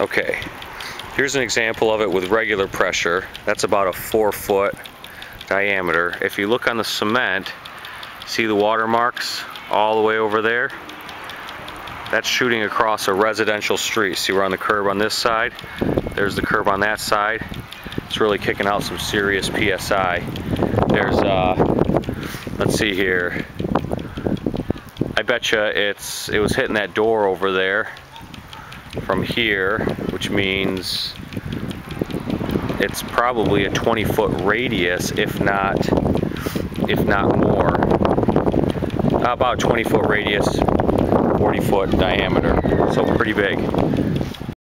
Okay, here's an example of it with regular pressure. That's about a four foot diameter. If you look on the cement, see the watermarks all the way over there? That's shooting across a residential street. See, we're on the curb on this side. There's the curb on that side. It's really kicking out some serious PSI. There's, uh, let's see here. I bet you it's it was hitting that door over there from here, which means it's probably a 20 foot radius, if not if not more. About 20 foot radius, 40 foot diameter, so pretty big.